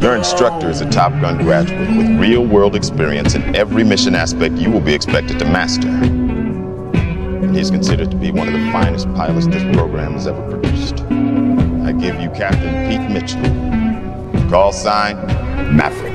Your instructor is a Top Gun graduate with real world experience in every mission aspect you will be expected to master. And he's considered to be one of the finest pilots this program has ever produced. I give you Captain Pete Mitchell. Call sign Maverick.